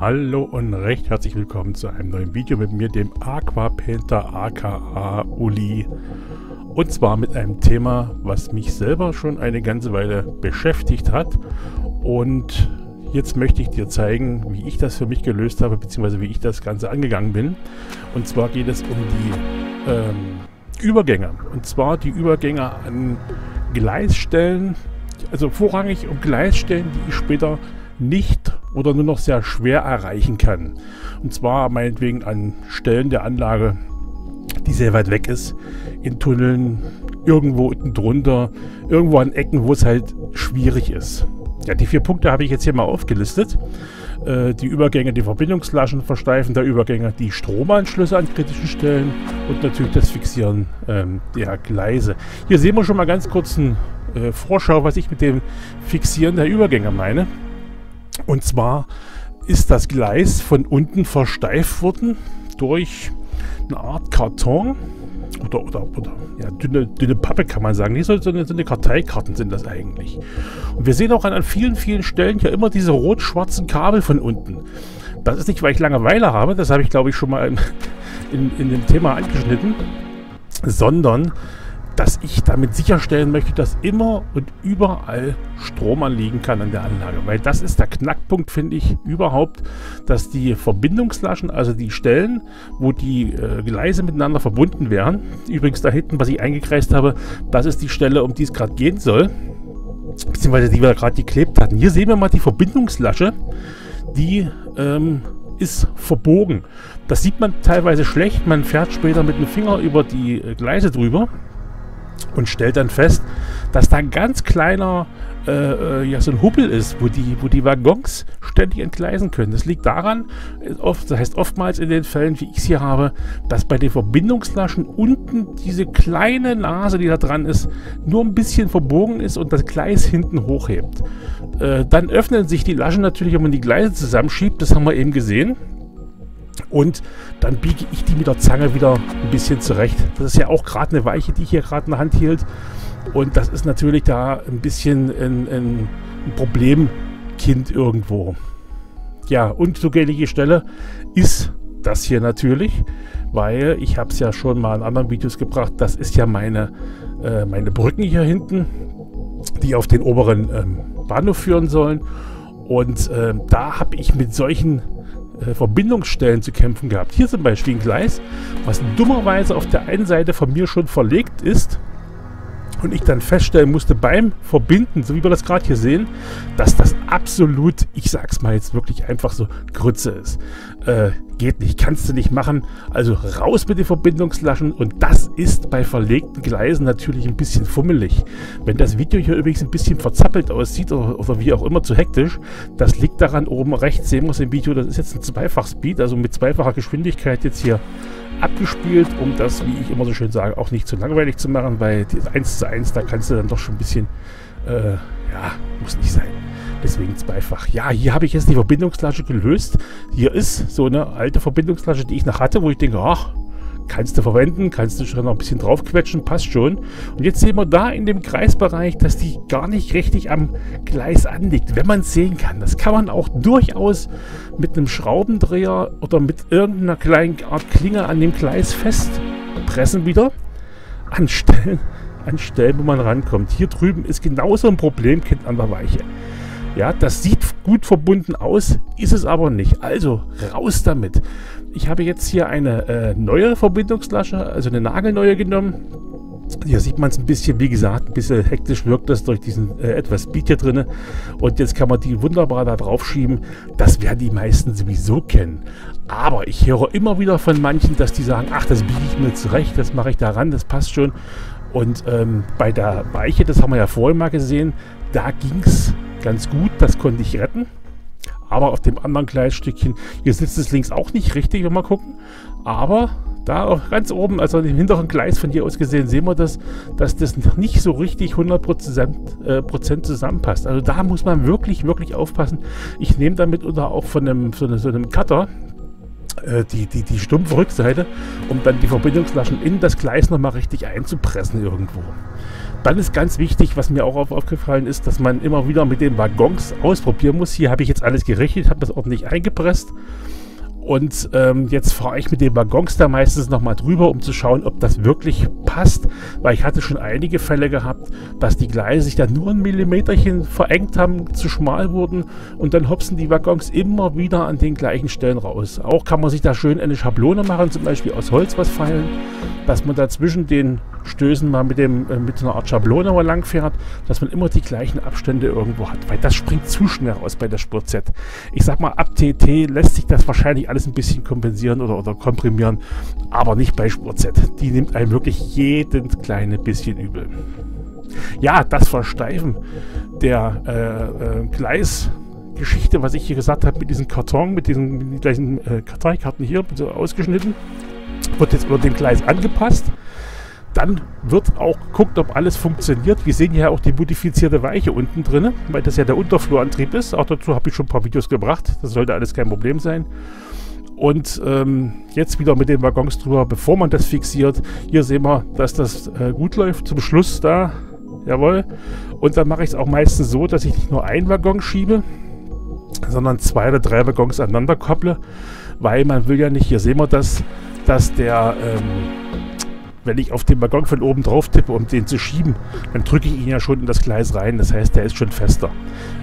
Hallo und recht herzlich willkommen zu einem neuen Video mit mir, dem Aquapainter aka Uli. Und zwar mit einem Thema, was mich selber schon eine ganze Weile beschäftigt hat. Und jetzt möchte ich dir zeigen, wie ich das für mich gelöst habe, beziehungsweise wie ich das Ganze angegangen bin. Und zwar geht es um die ähm, Übergänge. Und zwar die Übergänge an Gleisstellen, also vorrangig um Gleisstellen, die ich später nicht oder nur noch sehr schwer erreichen kann. Und zwar meinetwegen an Stellen der Anlage, die sehr weit weg ist, in Tunneln, irgendwo unten drunter, irgendwo an Ecken, wo es halt schwierig ist. Ja, die vier Punkte habe ich jetzt hier mal aufgelistet. Äh, die Übergänge, die Verbindungslaschen versteifen der Übergänge, die Stromanschlüsse an kritischen Stellen und natürlich das Fixieren ähm, der Gleise. Hier sehen wir schon mal ganz kurz eine äh, Vorschau, was ich mit dem Fixieren der Übergänge meine. Und zwar ist das Gleis von unten versteift worden durch eine Art Karton oder, oder, oder ja, dünne, dünne Pappe kann man sagen. Nee, so, so, eine, so eine Karteikarten sind das eigentlich. Und wir sehen auch an, an vielen, vielen Stellen ja immer diese rot-schwarzen Kabel von unten. Das ist nicht, weil ich Langeweile habe, das habe ich glaube ich schon mal in, in, in dem Thema angeschnitten, sondern dass ich damit sicherstellen möchte, dass immer und überall Strom anliegen kann an der Anlage. Weil das ist der Knackpunkt, finde ich, überhaupt, dass die Verbindungslaschen, also die Stellen, wo die äh, Gleise miteinander verbunden wären, übrigens da hinten, was ich eingekreist habe, das ist die Stelle, um die es gerade gehen soll, beziehungsweise die wir gerade geklebt hatten. Hier sehen wir mal die Verbindungslasche, die ähm, ist verbogen. Das sieht man teilweise schlecht. Man fährt später mit dem Finger über die äh, Gleise drüber und stellt dann fest, dass da ein ganz kleiner, äh, äh, ja, so ein Hubbel ist, wo die, wo die Waggons ständig entgleisen können. Das liegt daran, oft, das heißt oftmals in den Fällen, wie ich es hier habe, dass bei den Verbindungslaschen unten diese kleine Nase, die da dran ist, nur ein bisschen verbogen ist und das Gleis hinten hochhebt. Äh, dann öffnen sich die Laschen natürlich, wenn man die Gleise zusammenschiebt, das haben wir eben gesehen. Und dann biege ich die mit der Zange wieder ein bisschen zurecht. Das ist ja auch gerade eine Weiche, die ich hier gerade in der Hand hielt. Und das ist natürlich da ein bisschen ein, ein, ein Problemkind irgendwo. Ja, unzugängliche Stelle ist das hier natürlich, weil ich habe es ja schon mal in anderen Videos gebracht. Das ist ja meine, äh, meine Brücken hier hinten, die auf den oberen ähm, Bahnhof führen sollen. Und äh, da habe ich mit solchen äh, Verbindungsstellen zu kämpfen gehabt. Hier zum Beispiel ein Gleis, was dummerweise auf der einen Seite von mir schon verlegt ist und ich dann feststellen musste beim Verbinden, so wie wir das gerade hier sehen, dass das absolut, ich sag's mal jetzt wirklich einfach so, Grütze ist. Äh, geht nicht, kannst du nicht machen. Also raus mit den Verbindungslaschen und das ist bei verlegten Gleisen natürlich ein bisschen fummelig. Wenn das Video hier übrigens ein bisschen verzappelt aussieht oder, oder wie auch immer zu hektisch, das liegt daran, oben rechts sehen wir es im Video, das ist jetzt ein Zweifach-Speed, also mit zweifacher Geschwindigkeit jetzt hier abgespielt, um das, wie ich immer so schön sage, auch nicht zu langweilig zu machen, weil 1 zu 1, da kannst du dann doch schon ein bisschen, äh, ja, muss nicht sein. Deswegen zweifach. Ja, hier habe ich jetzt die Verbindungslasche gelöst. Hier ist so eine alte Verbindungslasche, die ich noch hatte, wo ich denke, ach, kannst du verwenden, kannst du schon noch ein bisschen draufquetschen, passt schon. Und jetzt sehen wir da in dem Kreisbereich, dass die gar nicht richtig am Gleis anliegt, wenn man es sehen kann. Das kann man auch durchaus mit einem Schraubendreher oder mit irgendeiner kleinen Art Klinge an dem Gleis festpressen wieder. Anstellen, anstellen, wo man rankommt. Hier drüben ist genauso ein Problemkind an der Weiche. Ja, das sieht gut verbunden aus, ist es aber nicht. Also raus damit. Ich habe jetzt hier eine äh, neue Verbindungslasche, also eine nagelneue genommen. Hier sieht man es ein bisschen, wie gesagt, ein bisschen hektisch wirkt das durch diesen äh, etwas Speed hier drin. Und jetzt kann man die wunderbar da drauf schieben. Das werden die meisten sowieso kennen. Aber ich höre immer wieder von manchen, dass die sagen, ach, das biege ich mir zurecht, das mache ich da ran, das passt schon. Und ähm, bei der Weiche, das haben wir ja vorhin mal gesehen, da ging es ganz gut, das konnte ich retten. Aber auf dem anderen Gleisstückchen, hier sitzt es links auch nicht richtig, wenn wir gucken. Aber da auch ganz oben, also im hinteren Gleis von hier aus gesehen, sehen wir das, dass das nicht so richtig 100% äh, zusammenpasst. Also da muss man wirklich, wirklich aufpassen. Ich nehme damit unter auch von einem, so, einem, Cutter, die, die, die stumpfe Rückseite, um dann die Verbindungslaschen in das Gleis nochmal richtig einzupressen irgendwo. Dann ist ganz wichtig, was mir auch aufgefallen ist, dass man immer wieder mit den Waggons ausprobieren muss. Hier habe ich jetzt alles gerichtet, habe das ordentlich eingepresst und ähm, jetzt fahre ich mit den Waggons da meistens nochmal drüber, um zu schauen, ob das wirklich passt. Weil ich hatte schon einige Fälle gehabt, dass die Gleise sich dann nur ein Millimeterchen verengt haben, zu schmal wurden. Und dann hopsen die Waggons immer wieder an den gleichen Stellen raus. Auch kann man sich da schön eine Schablone machen, zum Beispiel aus Holz was feilen, dass man da zwischen den Stößen mal mit, dem, äh, mit so einer Art Schablone mal lang fährt, dass man immer die gleichen Abstände irgendwo hat. Weil das springt zu schnell raus bei der Spur Z. Ich sag mal, ab TT lässt sich das wahrscheinlich alles ein bisschen kompensieren oder, oder komprimieren, aber nicht bei Spur Z. Die nimmt einem wirklich jeden kleine bisschen übel. Ja, das Versteifen der äh, äh, Gleisgeschichte, was ich hier gesagt habe, mit diesem Karton, mit diesen gleichen äh, Karteikarten hier so ausgeschnitten, wird jetzt über dem Gleis angepasst. Dann wird auch geguckt, ob alles funktioniert. Wir sehen hier auch die modifizierte Weiche unten drin, weil das ja der Unterflurantrieb ist. Auch dazu habe ich schon ein paar Videos gebracht. Das sollte alles kein Problem sein. Und ähm, jetzt wieder mit den Waggons drüber, bevor man das fixiert. Hier sehen wir, dass das äh, gut läuft. Zum Schluss da, jawohl. Und dann mache ich es auch meistens so, dass ich nicht nur einen Waggon schiebe, sondern zwei oder drei Waggons aneinander kopple. Weil man will ja nicht, hier sehen wir das, dass der... Ähm, wenn ich auf den Waggon von oben drauf tippe, um den zu schieben, dann drücke ich ihn ja schon in das Gleis rein. Das heißt, der ist schon fester.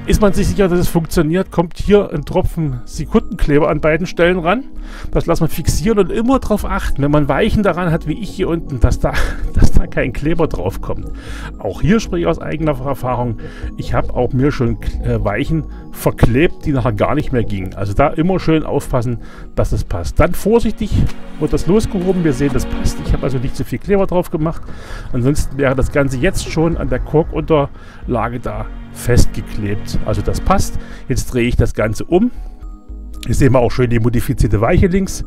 Ist man sich sicher, dass es funktioniert, kommt hier ein Tropfen Sekundenkleber an beiden Stellen ran. Das lässt man fixieren und immer darauf achten, wenn man Weichen daran hat, wie ich hier unten, dass da, dass da kein Kleber drauf kommt. Auch hier spreche ich aus eigener Erfahrung. Ich habe auch mir schon äh, Weichen verklebt, die nachher gar nicht mehr gingen. Also da immer schön aufpassen, dass es passt. Dann vorsichtig wird das losgehoben. Wir sehen, das passt. Ich habe also nicht zu viel Kleber drauf gemacht. Ansonsten wäre das Ganze jetzt schon an der Korkunterlage da festgeklebt. Also das passt. Jetzt drehe ich das Ganze um. Hier sehen wir auch schön die modifizierte Weiche links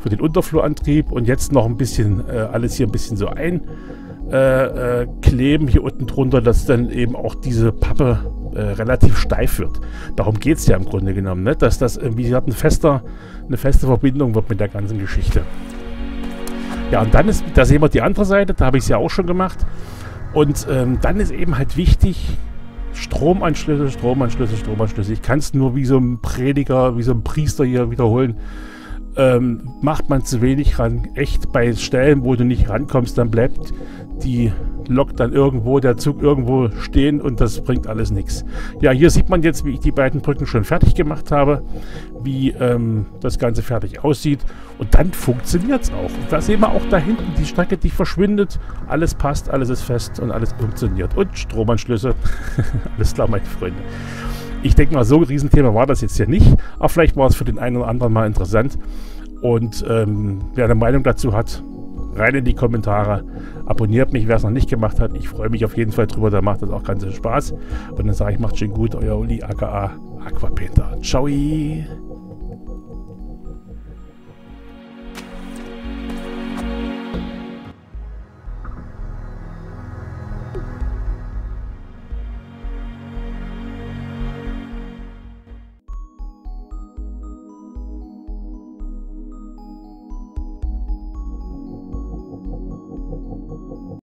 für den Unterflurantrieb. Und jetzt noch ein bisschen, äh, alles hier ein bisschen so einkleben äh, äh, hier unten drunter, dass dann eben auch diese Pappe äh, relativ steif wird. Darum geht es ja im Grunde genommen, ne? dass das irgendwie ein fester, eine feste Verbindung wird mit der ganzen Geschichte. Ja, und dann ist, da sehen wir die andere Seite, da habe ich es ja auch schon gemacht. Und ähm, dann ist eben halt wichtig, Stromanschlüsse, Stromanschlüsse, Stromanschlüsse. Ich kann es nur wie so ein Prediger, wie so ein Priester hier wiederholen. Ähm, macht man zu wenig ran. Echt bei Stellen, wo du nicht rankommst, dann bleibt die Lok dann irgendwo, der Zug irgendwo stehen und das bringt alles nichts. Ja, hier sieht man jetzt, wie ich die beiden Brücken schon fertig gemacht habe, wie ähm, das Ganze fertig aussieht und dann funktioniert es auch. Und da sehen wir auch da hinten die Strecke, die verschwindet, alles passt, alles ist fest und alles funktioniert. Und Stromanschlüsse, alles klar, meine Freunde. Ich denke mal, so ein Riesenthema war das jetzt hier nicht, aber vielleicht war es für den einen oder anderen mal interessant. Und ähm, wer eine Meinung dazu hat, rein in die Kommentare. Abonniert mich, wer es noch nicht gemacht hat. Ich freue mich auf jeden Fall drüber, da macht das auch ganz viel Spaß. Und dann sage ich, macht schön gut, euer Uli aka Aquapainter. Ciao!